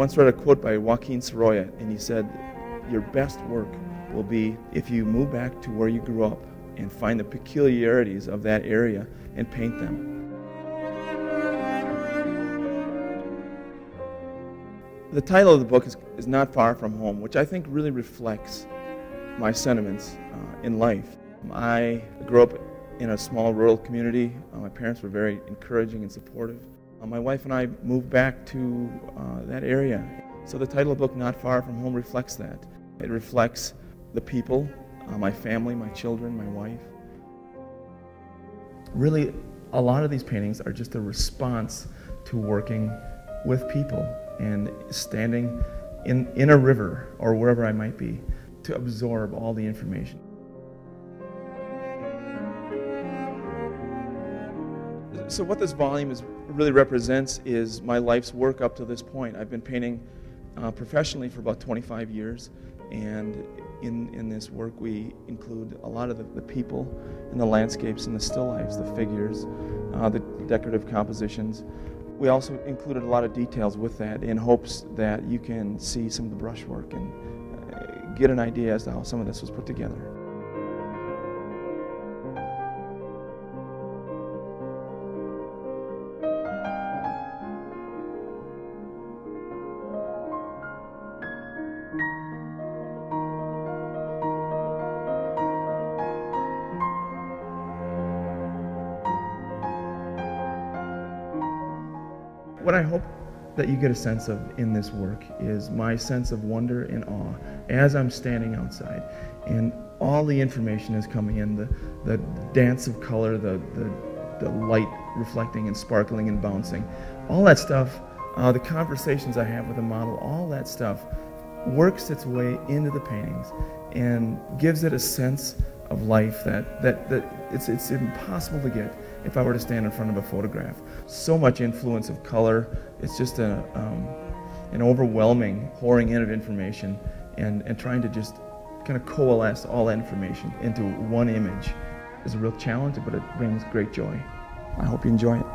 once read a quote by Joaquin Sorolla, and he said, Your best work will be if you move back to where you grew up and find the peculiarities of that area and paint them. The title of the book is, is Not Far From Home, which I think really reflects my sentiments uh, in life. I grew up in a small rural community. Uh, my parents were very encouraging and supportive. Uh, my wife and I moved back to uh, that area. So the title of the book, Not Far From Home, reflects that. It reflects the people, uh, my family, my children, my wife. Really, a lot of these paintings are just a response to working with people and standing in, in a river or wherever I might be to absorb all the information. So what this volume is, really represents is my life's work up to this point. I've been painting uh, professionally for about 25 years, and in, in this work we include a lot of the, the people and the landscapes and the still lifes, the figures, uh, the decorative compositions. We also included a lot of details with that in hopes that you can see some of the brushwork and uh, get an idea as to how some of this was put together. What I hope that you get a sense of in this work is my sense of wonder and awe as I'm standing outside and all the information is coming in the, the dance of color, the, the, the light reflecting and sparkling and bouncing, all that stuff, uh, the conversations I have with the model, all that stuff works its way into the paintings and gives it a sense of life that, that, that it's, it's impossible to get if I were to stand in front of a photograph. So much influence of color. It's just a, um, an overwhelming pouring in of information and, and trying to just kind of coalesce all that information into one image is a real challenge, but it brings great joy. I hope you enjoy it.